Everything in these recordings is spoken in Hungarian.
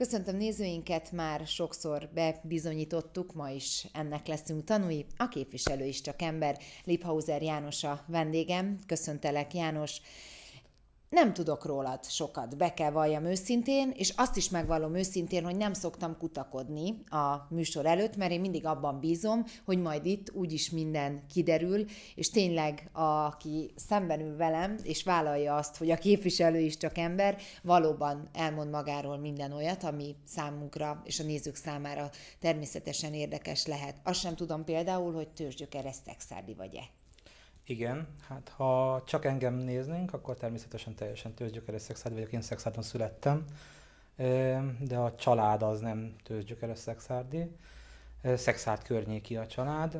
Köszöntöm nézőinket, már sokszor bebizonyítottuk, ma is ennek leszünk tanúi. A képviselő is csak ember, Liphauser János a vendégem. Köszöntelek János, nem tudok rólad sokat, be kell valljam őszintén, és azt is megvallom őszintén, hogy nem szoktam kutakodni a műsor előtt, mert én mindig abban bízom, hogy majd itt úgyis minden kiderül, és tényleg aki szemben ül velem, és vállalja azt, hogy a képviselő is csak ember, valóban elmond magáról minden olyat, ami számunkra és a nézők számára természetesen érdekes lehet. Azt sem tudom például, hogy tőzsgyökeres szexárdi vagy-e. Igen, hát ha csak engem néznénk, akkor természetesen teljesen tőzsgyökeres szexárd vagyok, én szexárdon születtem, de a család az nem tőzsgyökeres szexárdi. Szexárd környéki a család.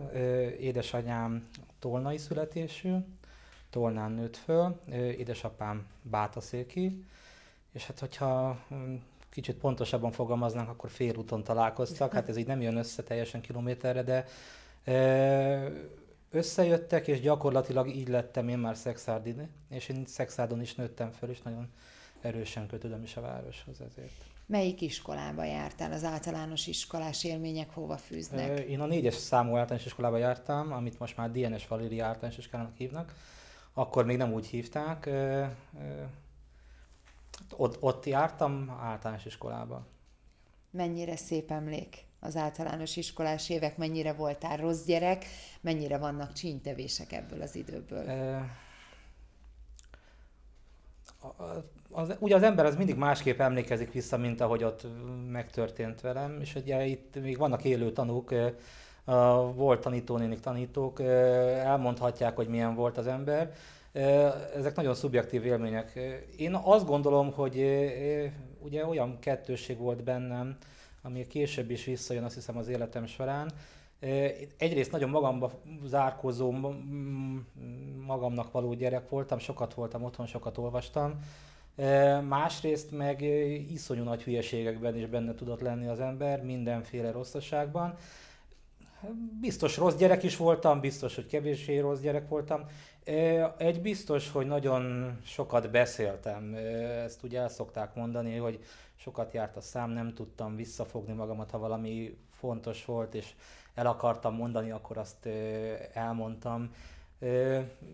Édesanyám tolnai születésű, Tolnán nőtt föl, édesapám bátaszéki, és hát hogyha hm, kicsit pontosabban fogalmaznánk, akkor félúton találkoztak, hát ez így nem jön össze teljesen kilométerre, de összejöttek, és gyakorlatilag így lettem én már szexárdini, és én szexárdon is nőttem föl, és nagyon erősen kötődöm is a városhoz ezért. Melyik iskolába jártál? Az általános iskolás élmények hova fűznek? Én a négyes számú általános iskolába jártam, amit most már DNS Valéri általános iskolának hívnak. Akkor még nem úgy hívták. Ott, ott jártam általános iskolába. Mennyire szép emlék? Az általános iskolás évek, mennyire voltál rossz gyerek, mennyire vannak csínytevések ebből az időből? az, ugye az ember az mindig másképp emlékezik vissza, mint ahogy ott megtörtént velem, és ugye itt még vannak élő tanúk, volt tanítónénik, tanítók, elmondhatják, hogy milyen volt az ember. Ezek nagyon szubjektív élmények. Én azt gondolom, hogy ugye olyan kettősség volt bennem, ami később is visszajön azt hiszem az életem során. Egyrészt nagyon magamba zárkózó, magamnak való gyerek voltam, sokat voltam otthon, sokat olvastam. Másrészt meg iszonyú nagy hülyeségekben is benne tudott lenni az ember, mindenféle rosszaságban. Biztos rossz gyerek is voltam, biztos, hogy kevésbé rossz gyerek voltam. Egy biztos, hogy nagyon sokat beszéltem. Ezt ugye el szokták mondani, hogy sokat járt a szám, nem tudtam visszafogni magamat, ha valami fontos volt, és el akartam mondani, akkor azt elmondtam.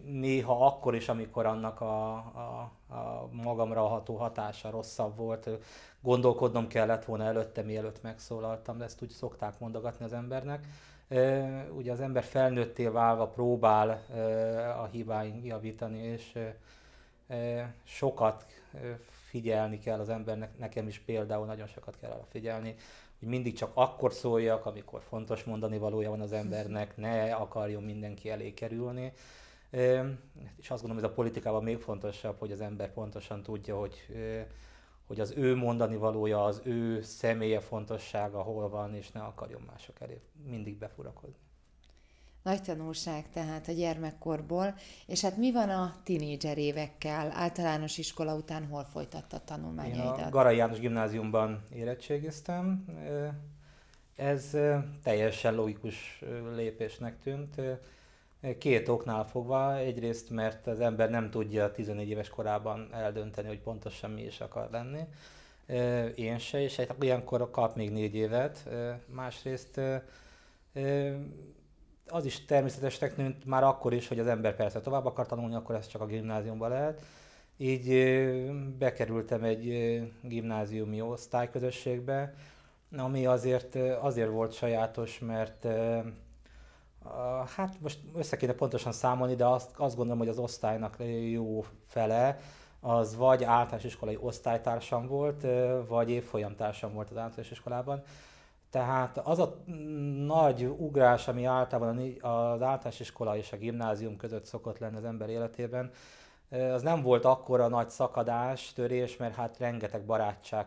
Néha akkor is, amikor annak a, a, a magamra ható hatása rosszabb volt, gondolkodnom kellett volna előtte, mielőtt megszólaltam, de ezt úgy szokták mondogatni az embernek. Ugye az ember felnőttél válva próbál a hibáin javítani, és sokat figyelni kell az embernek, nekem is például nagyon sokat kell arra figyelni, hogy mindig csak akkor szóljak, amikor fontos mondani valója van az embernek, ne akarjon mindenki elé kerülni. És azt gondolom, hogy ez a politikában még fontosabb, hogy az ember pontosan tudja, hogy, hogy az ő mondani valója, az ő személye fontossága hol van, és ne akarjon mások elé mindig befurakodni. Nagy tanulság tehát a gyermekkorból, és hát mi van a tinédzser évekkel? Általános iskola után hol folytatta a tanulmányaidat? Én a Garai János gimnáziumban érettségiztem. Ez teljesen logikus lépésnek tűnt. Két oknál fogva. Egyrészt, mert az ember nem tudja 14 éves korában eldönteni, hogy pontosan mi is akar lenni. Én se, és ilyenkor kap még négy évet. Másrészt az is természetesnek tűnt már akkor is, hogy az ember persze tovább akar tanulni, akkor ez csak a gimnáziumban lehet. Így bekerültem egy gimnáziumi osztályközösségbe, ami azért, azért volt sajátos, mert hát most össze kéne pontosan számolni, de azt, azt gondolom, hogy az osztálynak jó fele, az vagy általános iskolai osztálytársam volt, vagy évfolyamtársam volt az általános iskolában. Tehát az a nagy ugrás, ami általában az általános iskola és a gimnázium között szokott lenni az ember életében, az nem volt akkora nagy szakadás, törés, mert hát rengeteg barátság,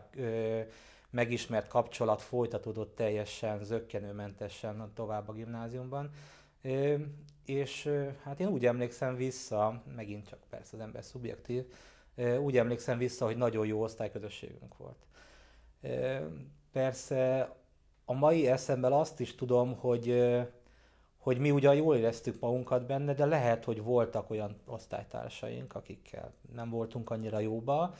megismert kapcsolat folytatódott teljesen, zöggenőmentesen tovább a gimnáziumban. És hát én úgy emlékszem vissza, megint csak persze az ember szubjektív, úgy emlékszem vissza, hogy nagyon jó osztályközösségünk volt. Persze a mai eszemben azt is tudom, hogy, hogy mi ugyan jól éreztük magunkat benne, de lehet, hogy voltak olyan osztálytársaink, akikkel nem voltunk annyira jóba,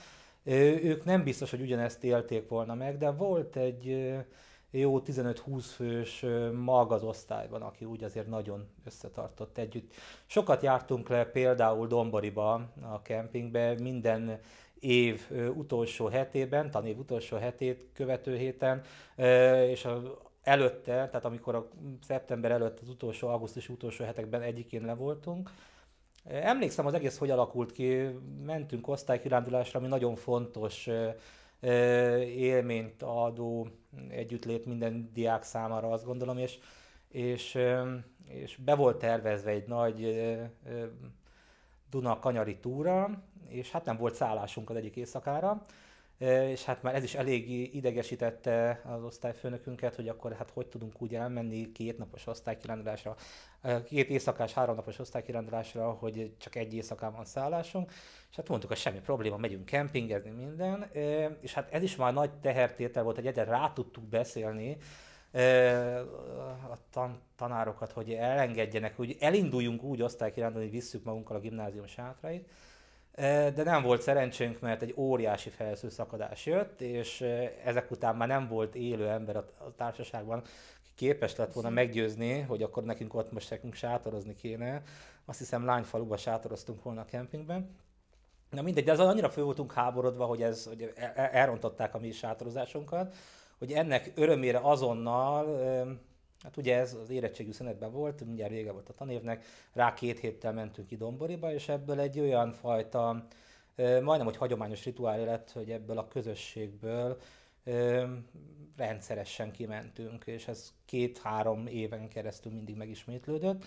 ők nem biztos, hogy ugyanezt élték volna meg, de volt egy jó 15-20 fős mag az osztályban, aki úgy azért nagyon összetartott együtt. Sokat jártunk le például Domboriba a kempingbe, minden év utolsó hetében, tanév utolsó hetét követő héten, és a, előtte, tehát amikor a szeptember előtt az utolsó, augusztus utolsó hetekben egyikén le voltunk, Emlékszem az egész, hogy alakult ki, mentünk osztálykirándulásra, ami nagyon fontos élményt adó együttlét minden diák számára, azt gondolom, és, és, és be volt tervezve egy nagy Duna kanyari túra, és hát nem volt szállásunk az egyik éjszakára, és hát már ez is elég idegesítette az osztályfőnökünket, hogy akkor hát hogy tudunk úgy elmenni két napos osztálykirándulásra, két éjszakás, három napos osztálykirándulásra, hogy csak egy éjszakán van szállásunk, és hát mondtuk, hogy semmi probléma, megyünk kempingezni, minden, és hát ez is már nagy tehertétel volt, hogy egyre rá tudtuk beszélni, a tan- tanárokat, hogy elengedjenek, hogy elinduljunk úgy osztálykirándulni, hogy visszük magunkkal a gimnázium sátrait, de nem volt szerencsénk, mert egy óriási felszőszakadás jött, és ezek után már nem volt élő ember a társaságban, képes lett volna meggyőzni, hogy akkor nekünk ott most nekünk sátorozni kéne. Azt hiszem lányfaluban sátoroztunk volna a kempingben. Na mindegy, de az annyira fő voltunk háborodva, hogy, ez, hogy elrontották a mi sátorozásunkat, hogy ennek örömére azonnal Hát ugye ez az érettségű szünetben volt, mindjárt vége volt a tanévnek, rá két héttel mentünk ki Domboriba, és ebből egy olyan fajta, majdnem, hogy hagyományos rituál lett, hogy ebből a közösségből rendszeresen kimentünk, és ez két-három éven keresztül mindig megismétlődött.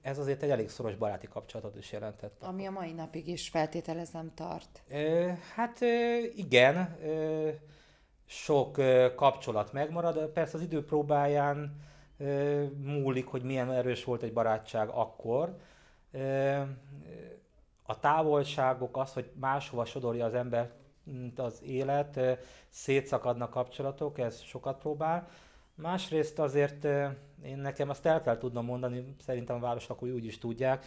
Ez azért egy elég szoros baráti kapcsolatot is jelentett. Ami a mai napig is feltételezem tart. Hát igen, sok kapcsolat megmarad. Persze az idő próbáján múlik, hogy milyen erős volt egy barátság akkor. A távolságok, az, hogy máshova sodorja az ember az élet, szétszakadnak kapcsolatok, ez sokat próbál. Másrészt azért én nekem azt el kell tudnom mondani, szerintem a városlakói úgy is tudják,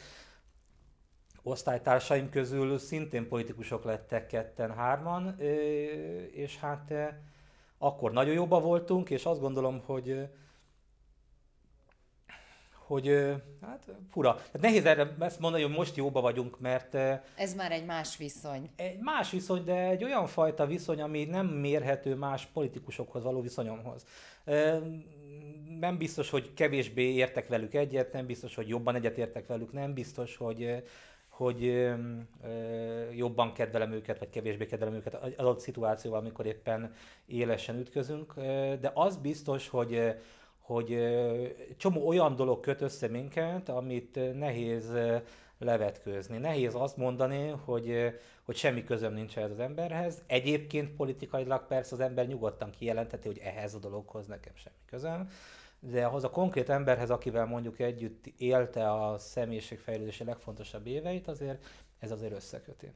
osztálytársaim közül szintén politikusok lettek ketten, hárman, és hát akkor nagyon jobban voltunk, és azt gondolom, hogy hogy hát fura. Hát nehéz erre ezt mondani, hogy most jóba vagyunk, mert... Ez már egy más viszony. Egy más viszony, de egy olyan fajta viszony, ami nem mérhető más politikusokhoz való viszonyomhoz. Nem biztos, hogy kevésbé értek velük egyet, nem biztos, hogy jobban egyet értek velük, nem biztos, hogy hogy ö, ö, jobban kedvelem őket, vagy kevésbé kedvelem őket az adott szituációval, amikor éppen élesen ütközünk, de az biztos, hogy hogy csomó olyan dolog köt össze minket, amit nehéz levetkőzni. Nehéz azt mondani, hogy, hogy semmi közöm nincs ehhez az emberhez. Egyébként politikailag persze az ember nyugodtan kijelenteti, hogy ehhez a dologhoz nekem semmi közöm de ahhoz a konkrét emberhez, akivel mondjuk együtt élte a személyiségfejlődési legfontosabb éveit, azért ez azért összeköti.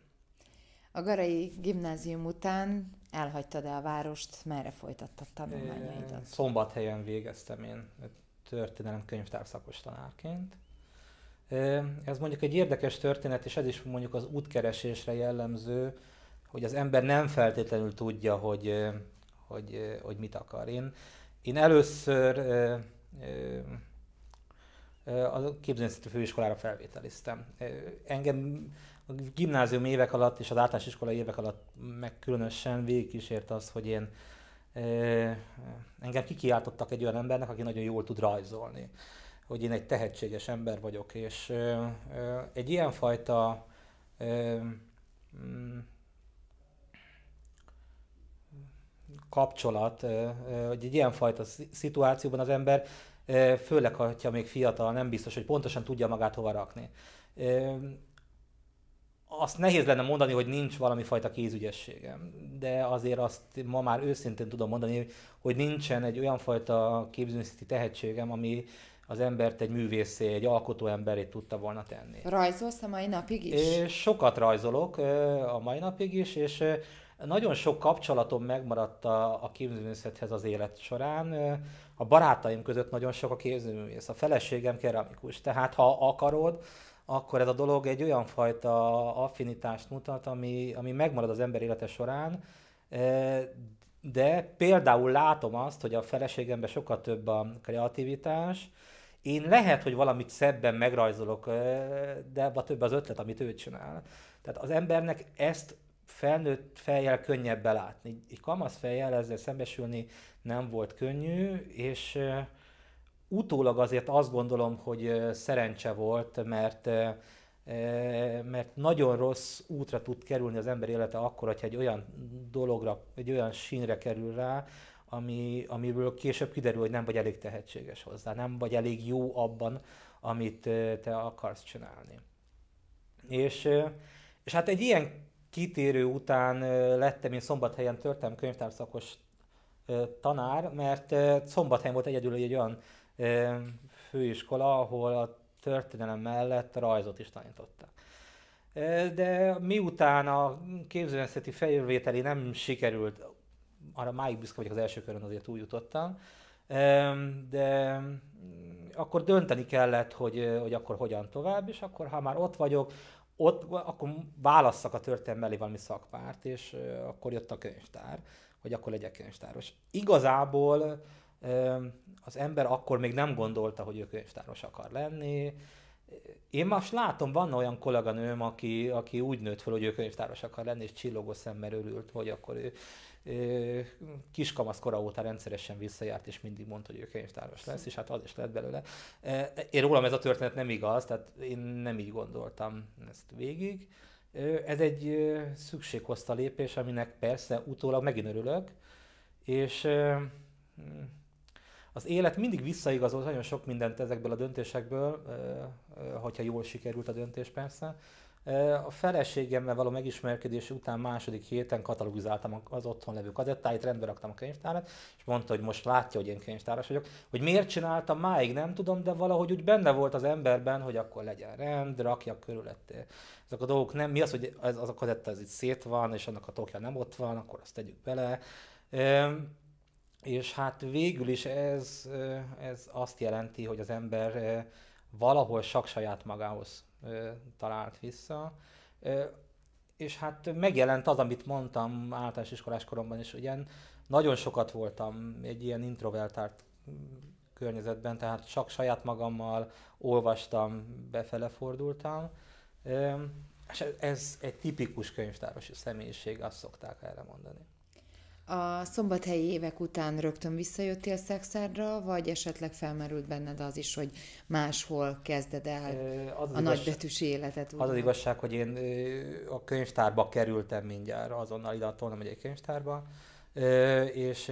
A Garai gimnázium után elhagytad-e a várost, merre folytattad tanulmányaidat? Szombathelyen végeztem én történelem könyvtár szakos tanárként. Ez mondjuk egy érdekes történet, és ez is mondjuk az útkeresésre jellemző, hogy az ember nem feltétlenül tudja, hogy, hogy, hogy mit akar. Én én először a képzőművészeti főiskolára felvételiztem. Engem a gimnázium évek alatt és az általános iskola évek alatt meg különösen végigkísért az, hogy én engem kikiáltottak egy olyan embernek, aki nagyon jól tud rajzolni. Hogy én egy tehetséges ember vagyok, és egy ilyenfajta kapcsolat, hogy egy ilyenfajta szituációban az ember, főleg ha még fiatal, nem biztos, hogy pontosan tudja magát hova rakni. Azt nehéz lenne mondani, hogy nincs valami fajta kézügyességem, de azért azt ma már őszintén tudom mondani, hogy nincsen egy olyan fajta képzőművészeti tehetségem, ami az embert egy művészé, egy alkotó emberét tudta volna tenni. Rajzolsz a mai napig is? Sokat rajzolok a mai napig is, és nagyon sok kapcsolatom megmaradt a, a képzőművészethez az élet során. A barátaim között nagyon sok a képzőművész. A feleségem keramikus, tehát ha akarod, akkor ez a dolog egy olyan fajta affinitást mutat, ami, ami megmarad az ember élete során, de például látom azt, hogy a feleségemben sokkal több a kreativitás, én lehet, hogy valamit szebben megrajzolok, de abban több az ötlet, amit ő csinál. Tehát az embernek ezt felnőtt fejjel könnyebb belátni. Egy kamasz fejjel ezzel szembesülni nem volt könnyű, és utólag azért azt gondolom, hogy szerencse volt, mert mert nagyon rossz útra tud kerülni az ember élete akkor, hogyha egy olyan dologra, egy olyan sínre kerül rá, ami, amiből később kiderül, hogy nem vagy elég tehetséges hozzá, nem vagy elég jó abban, amit te akarsz csinálni. És, és hát egy ilyen kitérő után lettem én Szombathelyen történelmi könyvtárszakos tanár, mert Szombathelyen volt egyedül egy olyan főiskola, ahol a történelem mellett rajzot is tanítottak. De miután a képzőművészeti fejlővételi nem sikerült, arra máig büszke vagyok, az első körön azért úgy jutottam, de akkor dönteni kellett, hogy, hogy akkor hogyan tovább, és akkor ha már ott vagyok, ott, akkor válasszak a történelem mellé valami szakpárt, és akkor jött a könyvtár, hogy akkor legyek könyvtáros. Igazából az ember akkor még nem gondolta, hogy ő könyvtáros akar lenni. Én most látom, van olyan kolléganőm, aki, aki úgy nőtt fel, hogy ő könyvtáros akar lenni, és csillogó szemmel örült, hogy akkor ő, ő kiskamasz kora óta rendszeresen visszajárt, és mindig mondta, hogy ő könyvtáros lesz, és hát az is lett belőle. Én rólam ez a történet nem igaz, tehát én nem így gondoltam ezt végig. Ez egy szükséghozta lépés, aminek persze utólag megint örülök, és az élet mindig visszaigazol nagyon sok mindent ezekből a döntésekből, hogyha jól sikerült a döntés persze. A feleségemmel való megismerkedés után második héten katalogizáltam az otthon levő kazettáit, rendbe raktam a könyvtárat, és mondta, hogy most látja, hogy én könyvtáras vagyok. Hogy miért csináltam, máig nem tudom, de valahogy úgy benne volt az emberben, hogy akkor legyen rend, rakja körülötte. Ezek a dolgok nem, mi az, hogy ez, az a kazetta ez itt szét van, és annak a tokja nem ott van, akkor azt tegyük bele. És hát végül is ez, ez azt jelenti, hogy az ember valahol csak saját magához talált vissza. És hát megjelent az, amit mondtam általános iskolás koromban is, ugye nagyon sokat voltam egy ilyen introvertált környezetben, tehát csak saját magammal olvastam, befele fordultam. És ez egy tipikus könyvtárosi személyiség, azt szokták erre mondani. A szombathelyi évek után rögtön visszajöttél Szexádra, vagy esetleg felmerült benned az is, hogy máshol kezded el az az a igaz... nagybetűs életet? Az az igazság, hogy én a könyvtárba kerültem mindjárt, azonnal ide a egy könyvtárba, és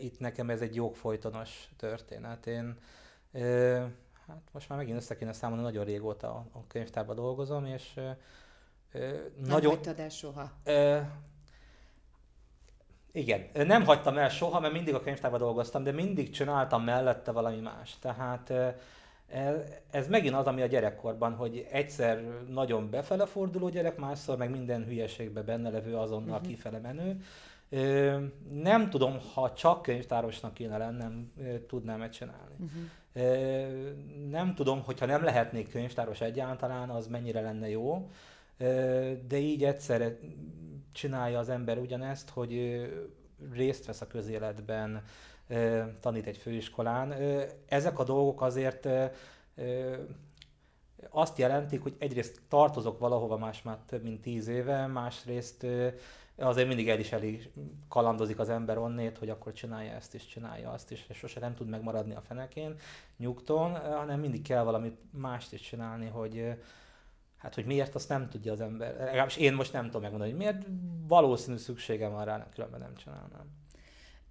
itt nekem ez egy jogfolytonos történet. Én hát most már megint össze kéne számolni, nagyon régóta a könyvtárban dolgozom, és nem nagyon... hagytad el soha? Igen, nem hagytam el soha, mert mindig a könyvtárban dolgoztam, de mindig csináltam mellette valami más. Tehát ez megint az, ami a gyerekkorban, hogy egyszer nagyon befele forduló gyerek, másszor meg minden hülyeségbe benne levő azonnal uh-huh. kifele menő. Nem tudom, ha csak könyvtárosnak kéne lennem, tudnám-e csinálni. Uh-huh. Nem tudom, hogyha nem lehetnék könyvtáros egyáltalán, az mennyire lenne jó, de így egyszerre csinálja az ember ugyanezt, hogy részt vesz a közéletben, tanít egy főiskolán. Ezek a dolgok azért azt jelentik, hogy egyrészt tartozok valahova más már több mint tíz éve, másrészt azért mindig el is elég kalandozik az ember onnét, hogy akkor csinálja ezt is, csinálja azt is, és sose nem tud megmaradni a fenekén, nyugton, hanem mindig kell valamit mást is csinálni, hogy, Hát, hogy miért, azt nem tudja az ember. Legalábbis én most nem tudom megmondani, hogy miért. Valószínű szükségem van rá, különben nem csinálnám.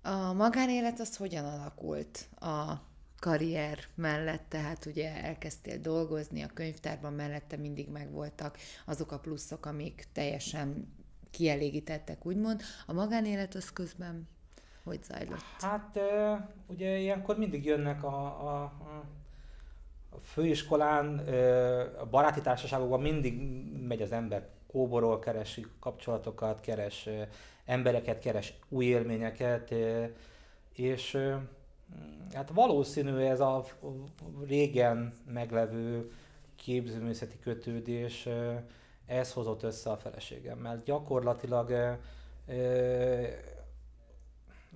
A magánélet az hogyan alakult a karrier mellett, tehát ugye elkezdtél dolgozni, a könyvtárban mellette mindig megvoltak azok a pluszok, amik teljesen kielégítettek, úgymond. A magánélet az közben hogy zajlott? Hát ugye ilyenkor mindig jönnek a, a, a főiskolán, a baráti társaságokban mindig megy az ember, kóborol, keresi kapcsolatokat, keres embereket, keres új élményeket, és hát valószínű ez a régen meglevő képzőművészeti kötődés ez hozott össze a feleségemmel. Gyakorlatilag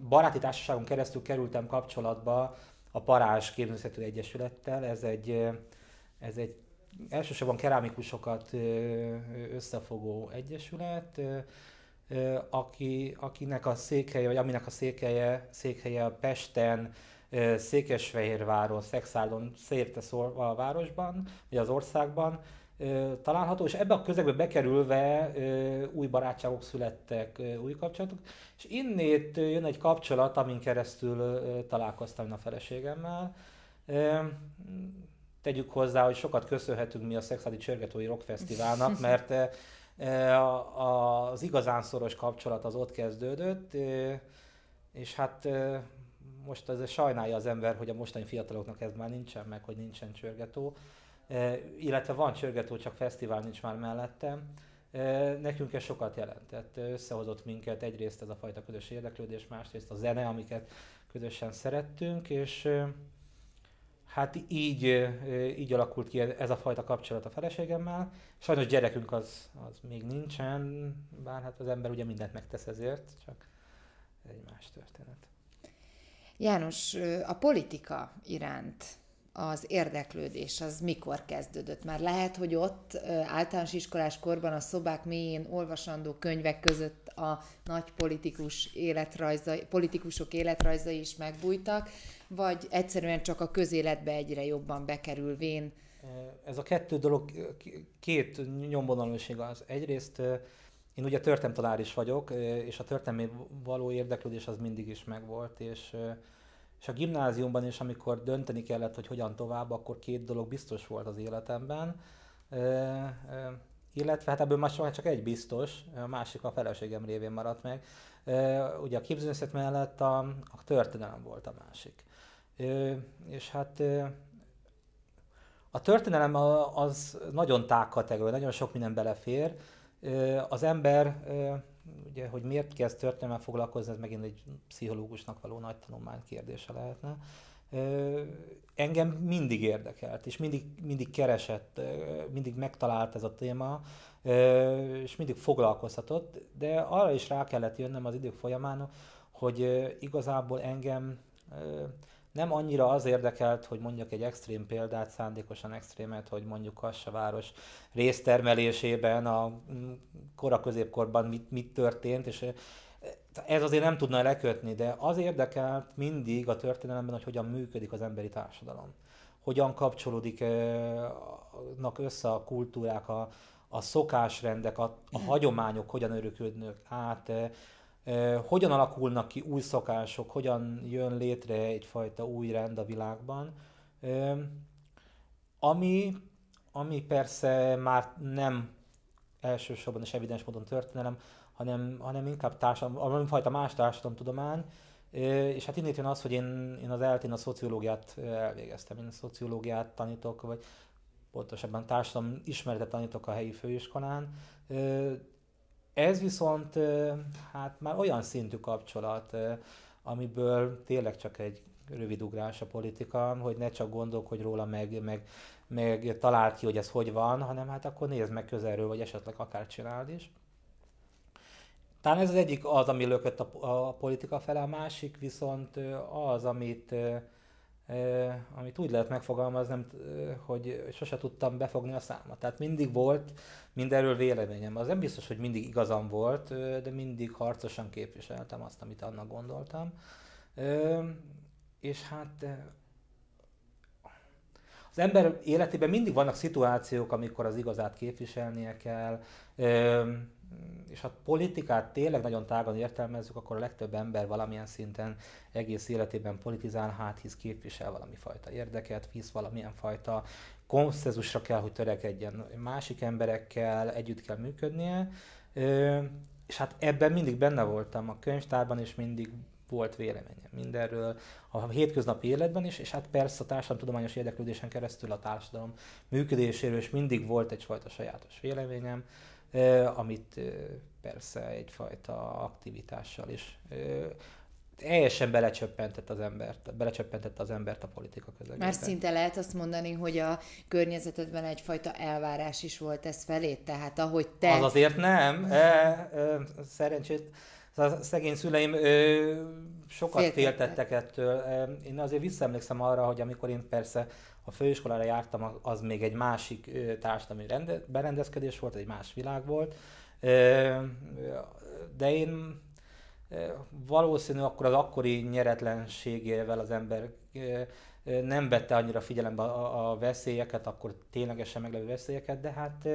baráti társaságon keresztül kerültem kapcsolatba a Parázs Képzőművészeti Egyesülettel. Ez egy, ez egy elsősorban kerámikusokat összefogó egyesület, aki, akinek a székhelye, vagy aminek a székhelye, székhelye a Pesten, Székesfehérváron, Szexádon szérte a városban, vagy az országban található, és ebbe a közegbe bekerülve új barátságok születtek, új kapcsolatok, és innét jön egy kapcsolat, amin keresztül találkoztam a feleségemmel. Tegyük hozzá, hogy sokat köszönhetünk mi a Szexádi Csörgetói Rock Fesztiválnak, mert az igazán szoros kapcsolat az ott kezdődött, és hát most ez sajnálja az ember, hogy a mostani fiataloknak ez már nincsen meg, hogy nincsen csörgetó. Illetve van csörgetó, csak fesztivál nincs már mellettem. Nekünk ez sokat jelentett. Összehozott minket egyrészt ez a fajta közös érdeklődés, másrészt a zene, amiket közösen szerettünk, és hát így, így alakult ki ez a fajta kapcsolat a feleségemmel. Sajnos gyerekünk az, az még nincsen, bár hát az ember ugye mindent megtesz ezért, csak egy más történet. János, a politika iránt az érdeklődés az mikor kezdődött? Már lehet, hogy ott általános iskolás korban a szobák mélyén olvasandó könyvek között a nagy politikus életrajzai, politikusok életrajzai is megbújtak, vagy egyszerűen csak a közéletbe egyre jobban bekerülvén? Ez a kettő dolog, két nyomvonalús igaz. Egyrészt én ugye történelmtanár is vagyok, és a történelmi való érdeklődés az mindig is megvolt, és és a gimnáziumban is, amikor dönteni kellett, hogy hogyan tovább, akkor két dolog biztos volt az életemben. E, e, illetve hát ebből már csak egy biztos, a másik a feleségem révén maradt meg. E, ugye a képzőművészet mellett a, a történelem volt a másik. E, és hát e, a történelem az nagyon tág kategória, nagyon sok minden belefér. Az ember ugye, hogy miért kezd történelemmel foglalkozni, ez megint egy pszichológusnak való nagy tanulmány kérdése lehetne. Engem mindig érdekelt, és mindig, mindig keresett, mindig megtalált ez a téma, és mindig foglalkoztatott, de arra is rá kellett jönnöm az idők folyamán, hogy igazából engem nem annyira az érdekelt, hogy mondjak egy extrém példát, szándékosan extrémet, hogy mondjuk Kassaváros résztermelésében a mm, kora középkorban mit, mit történt, és eh, ez azért nem tudna lekötni, de az érdekelt mindig a történelemben, hogy hogyan működik az emberi társadalom. Hogyan kapcsolódik eh, össze a kultúrák, a, a szokásrendek, a, a hagyományok hogyan öröködnek át, eh, hogyan alakulnak ki új szokások, hogyan jön létre egyfajta új rend a világban, ami, ami persze már nem elsősorban és evidens módon történelem, hanem, hanem inkább társadalom, fajta más társadalomtudomány, és hát innét jön az, hogy én, én az eltén a szociológiát elvégeztem. Én a szociológiát tanítok, vagy pontosabban társadalom ismeretet tanítok a helyi főiskolán, ez viszont hát már olyan szintű kapcsolat, amiből tényleg csak egy rövid ugrás a politika, hogy ne csak gondolkodj róla, meg, meg, meg találd ki, hogy ez hogy van, hanem hát akkor nézd meg közelről, vagy esetleg akár csináld is. Talán ez az egyik az, ami lökött a, a politika fele, a másik viszont az, amit amit úgy lehet megfogalmazni, hogy sose tudtam befogni a számot. Tehát mindig volt mindenről véleményem. Az nem biztos, hogy mindig igazam volt, de mindig harcosan képviseltem azt, amit annak gondoltam. És hát az ember életében mindig vannak szituációk, amikor az igazát képviselnie kell, és ha politikát tényleg nagyon tágan értelmezzük, akkor a legtöbb ember valamilyen szinten egész életében politizál, hát hisz képvisel valami fajta érdeket, hisz valamilyen fajta konszenzusra kell, hogy törekedjen. Másik emberekkel, együtt kell működnie, és hát ebben mindig benne voltam. A könyvtárban, és mindig volt véleményem mindenről, a hétköznapi életben is, és hát persze a társadalomtudományos érdeklődésen keresztül a társadalom működéséről is mindig volt egyfajta sajátos véleményem, amit persze egyfajta aktivitással is teljesen belecsöppentett az embert, belecsöppentett az embert a politika közegében. Már szinte lehet azt mondani, hogy a környezetedben egyfajta elvárás is volt ez felé, tehát ahogy te... Az azért nem, e, e, szerencsét, a szegény szüleim ö, sokat Féltettek. féltettek ettől. Én azért visszaemlékszem arra, hogy amikor én persze a főiskolára jártam, az még egy másik ö, társadalmi rende, berendezkedés volt, egy más világ volt. Ö, de én valószínű akkor az akkori nyeretlenségével az ember nem vette annyira figyelembe a, a veszélyeket, akkor ténylegesen meglevő veszélyeket, de hát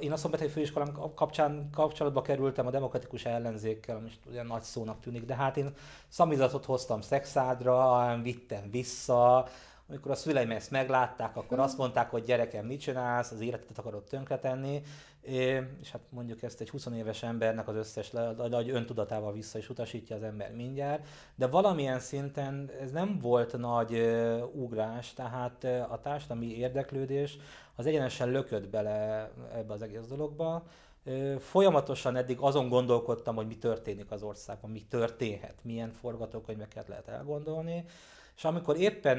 én a Szombathelyi Főiskolám kapcsán kapcsolatba kerültem a demokratikus ellenzékkel, most ugye nagy szónak tűnik, de hát én szamizatot hoztam szexádra, vittem vissza, amikor a szüleim ezt meglátták, akkor azt mondták, hogy gyerekem, mit csinálsz, az életet akarod tönkretenni, és hát mondjuk ezt egy 20 éves embernek az összes nagy öntudatával vissza is utasítja az ember mindjárt, de valamilyen szinten ez nem volt nagy ugrás, tehát a társadalmi érdeklődés az egyenesen lökött bele ebbe az egész dologba. Folyamatosan eddig azon gondolkodtam, hogy mi történik az országban, mi történhet, milyen forgatókönyveket lehet elgondolni, és amikor éppen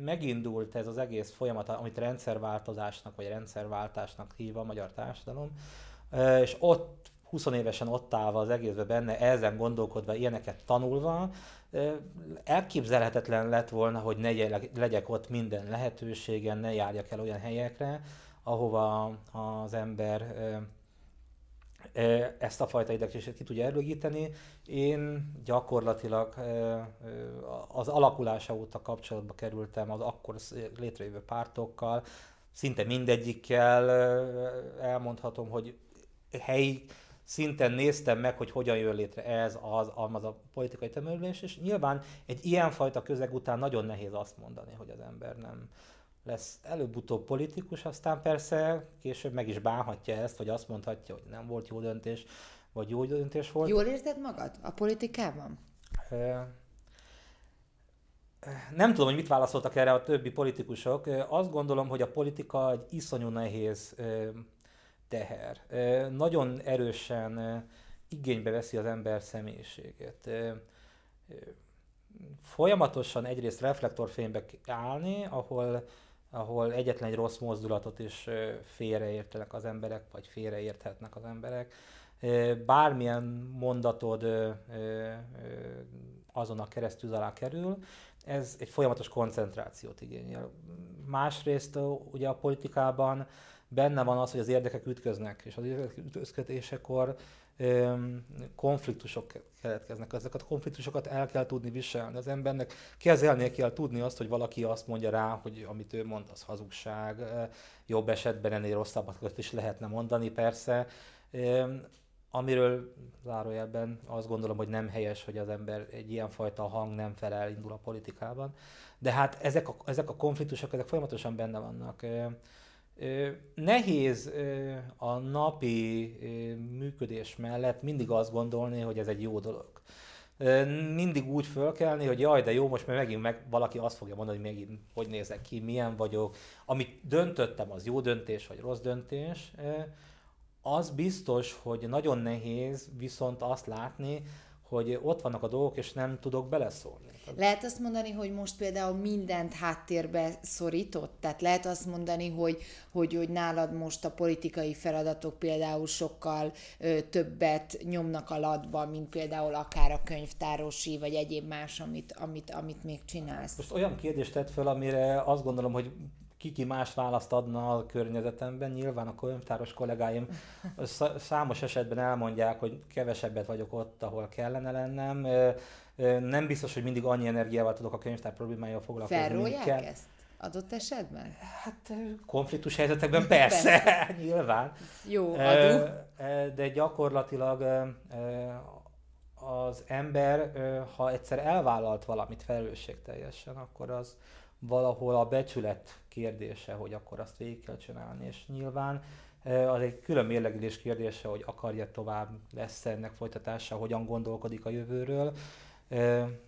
megindult ez az egész folyamat, amit rendszerváltozásnak vagy rendszerváltásnak hív a magyar társadalom, és ott 20 évesen ott állva az egészben benne, ezen gondolkodva, ilyeneket tanulva, elképzelhetetlen lett volna, hogy ne legyek ott minden lehetőségen, ne járjak el olyan helyekre, ahova az ember ezt a fajta érdeklődést ki tudja előgíteni. Én gyakorlatilag az alakulása óta kapcsolatba kerültem az akkor létrejövő pártokkal, szinte mindegyikkel elmondhatom, hogy helyi szinten néztem meg, hogy hogyan jön létre ez, az, az a politikai tömörülés, és nyilván egy ilyenfajta közeg után nagyon nehéz azt mondani, hogy az ember nem, lesz előbb-utóbb politikus, aztán persze később meg is bánhatja ezt, vagy azt mondhatja, hogy nem volt jó döntés, vagy jó döntés volt. Jól érzed magad a politikában? Nem tudom, hogy mit válaszoltak erre a többi politikusok. Azt gondolom, hogy a politika egy iszonyú nehéz teher. Nagyon erősen igénybe veszi az ember személyiségét. Folyamatosan egyrészt reflektorfénybe állni, ahol ahol egyetlen egy rossz mozdulatot is félreértenek az emberek, vagy félreérthetnek az emberek. Bármilyen mondatod azon a keresztül alá kerül, ez egy folyamatos koncentrációt igényel. Másrészt ugye a politikában benne van az, hogy az érdekek ütköznek, és az érdekek ütközésekor konfliktusok keletkeznek. Ezeket a konfliktusokat el kell tudni viselni. Az embernek kezelnie kell tudni azt, hogy valaki azt mondja rá, hogy amit ő mond, az hazugság. Jobb esetben ennél rosszabbat is lehetne mondani, persze. Amiről zárójelben azt gondolom, hogy nem helyes, hogy az ember egy ilyenfajta hang nem felel indul a politikában. De hát ezek a, ezek a konfliktusok, ezek folyamatosan benne vannak. Nehéz a napi működés mellett mindig azt gondolni, hogy ez egy jó dolog. Mindig úgy fölkelni, hogy jaj, de jó, most már megint meg valaki azt fogja mondani, hogy megint hogy nézek ki, milyen vagyok. Amit döntöttem, az jó döntés, vagy rossz döntés. Az biztos, hogy nagyon nehéz viszont azt látni, hogy ott vannak a dolgok, és nem tudok beleszólni. Lehet azt mondani, hogy most például mindent háttérbe szorított? Tehát lehet azt mondani, hogy, hogy, hogy nálad most a politikai feladatok például sokkal ö, többet nyomnak a latba, mint például akár a könyvtárosi, vagy egyéb más, amit, amit, amit még csinálsz. Most olyan kérdést tett fel, amire azt gondolom, hogy kiki más választ adna a környezetemben. Nyilván a könyvtáros kollégáim számos esetben elmondják, hogy kevesebbet vagyok ott, ahol kellene lennem. Nem biztos, hogy mindig annyi energiával tudok a könyvtár problémájával foglalkozni. Felrólják ezt? Adott esetben? Hát konfliktus helyzetekben persze, persze. nyilván. Jó, adó. De gyakorlatilag az ember, ha egyszer elvállalt valamit felelősségteljesen, akkor az valahol a becsület kérdése, hogy akkor azt végig kell csinálni, és nyilván az egy külön mérlegülés kérdése, hogy akarja tovább, lesz ennek folytatása, hogyan gondolkodik a jövőről,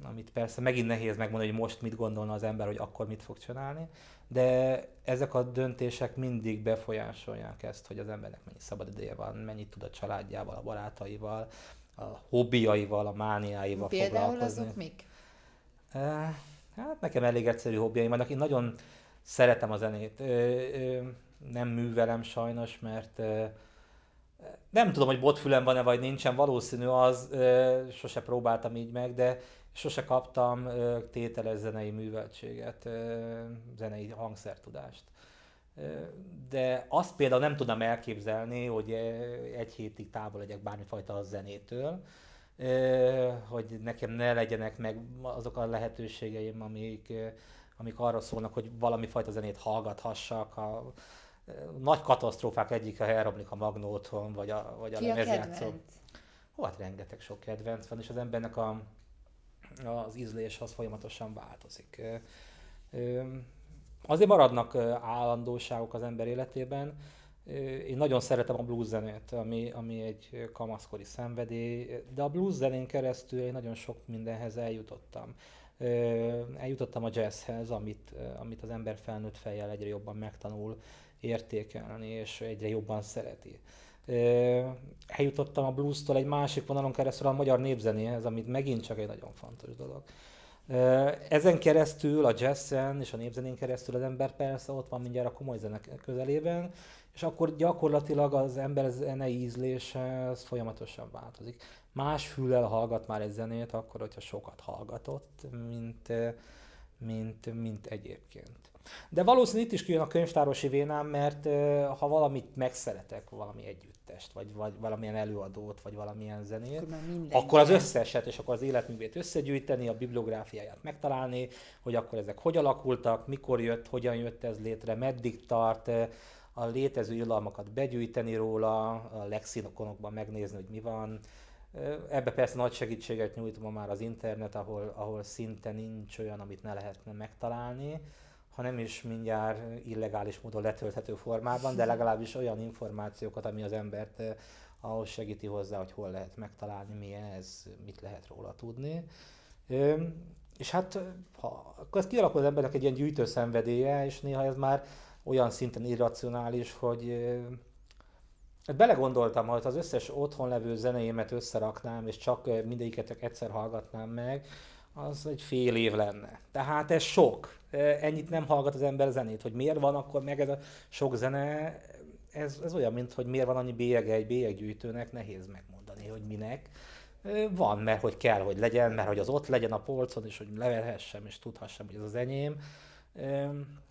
amit persze megint nehéz megmondani, hogy most mit gondolna az ember, hogy akkor mit fog csinálni, de ezek a döntések mindig befolyásolják ezt, hogy az embernek mennyi szabad ideje van, mennyit tud a családjával, a barátaival, a hobbiaival, a mániáival Például foglalkozni. azok mik? Hát nekem elég egyszerű hobbiaim vannak. Én nagyon szeretem a zenét. Nem művelem sajnos, mert nem tudom, hogy botfülem van-e vagy nincsen, valószínű az, sose próbáltam így meg, de sose kaptam tételes zenei műveltséget, zenei hangszertudást. De azt például nem tudnám elképzelni, hogy egy hétig távol legyek bármifajta zenétől, hogy nekem ne legyenek meg azok a lehetőségeim, amik, amik arra szólnak, hogy valami fajta zenét hallgathassak. A, nagy katasztrófák egyik, ha elromlik a magnó otthon, vagy a, vagy a lemezjátszó. Hú, hát rengeteg sok kedvenc van, és az embernek a, az ízlés az folyamatosan változik. Azért maradnak állandóságok az ember életében. Én nagyon szeretem a blues zenét, ami, ami egy kamaszkori szenvedély, de a blues zenén keresztül én nagyon sok mindenhez eljutottam. Eljutottam a jazzhez, amit, amit az ember felnőtt fejjel egyre jobban megtanul értékelni, és egyre jobban szereti. Eljutottam a blues-tól egy másik vonalon keresztül a magyar népzenéhez, amit megint csak egy nagyon fontos dolog. Ezen keresztül, a jazzen és a népzenén keresztül az ember persze ott van mindjárt a komoly zenek közelében, és akkor gyakorlatilag az ember zenei ízlése az folyamatosan változik. Más füllel hallgat már egy zenét, akkor, hogyha sokat hallgatott, mint, mint, mint egyébként. De valószínűleg itt is kijön a könyvtárosi vénám, mert ha valamit megszeretek, valami együttest, vagy, vagy valamilyen előadót, vagy valamilyen zenét, akkor, akkor az összeset, és akkor az életművét összegyűjteni, a bibliográfiáját megtalálni, hogy akkor ezek hogy alakultak, mikor jött, hogyan jött ez létre, meddig tart, a létező ilalmakat begyűjteni róla, a lexinokonokban megnézni, hogy mi van. Ebbe persze nagy segítséget nyújtom már az internet, ahol, ahol szinte nincs olyan, amit ne lehetne megtalálni ha nem is mindjárt illegális módon letölthető formában, de legalábbis olyan információkat, ami az embert ahhoz segíti hozzá, hogy hol lehet megtalálni, mi ez, mit lehet róla tudni. És hát ha, akkor ez kialakul az embernek egy ilyen gyűjtő szenvedélye, és néha ez már olyan szinten irracionális, hogy Hát belegondoltam, hogy az összes otthon levő zenéimet összeraknám, és csak mindegyiket egyszer hallgatnám meg, az egy fél év lenne. Tehát ez sok. Ennyit nem hallgat az ember zenét, hogy miért van akkor meg ez a sok zene, ez, ez olyan, mint hogy miért van annyi bélyege egy bélyeggyűjtőnek, nehéz megmondani, hogy minek. Van, mert hogy kell, hogy legyen, mert hogy az ott legyen a polcon, és hogy levelhessem, és tudhassam, hogy ez az enyém.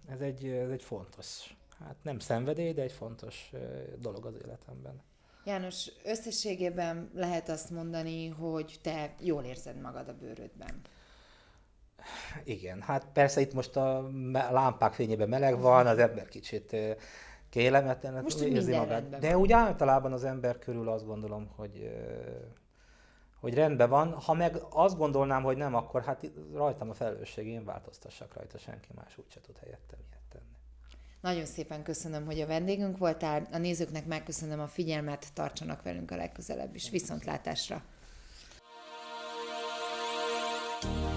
Ez egy, ez egy fontos, hát nem szenvedély, de egy fontos dolog az életemben. János, összességében lehet azt mondani, hogy te jól érzed magad a bőrödben. Igen, hát persze itt most a lámpák fényében meleg van, az ember kicsit kényelmetlen most érzi magát. De úgy általában az ember körül azt gondolom, hogy hogy rendben van, ha meg azt gondolnám, hogy nem, akkor hát rajtam a felelősség, én változtassak rajta, senki más úgyse tud helyettem ilyet tenni. Nagyon szépen köszönöm, hogy a vendégünk voltál, a nézőknek megköszönöm a figyelmet, tartsanak velünk a legközelebb is. Viszontlátásra! thank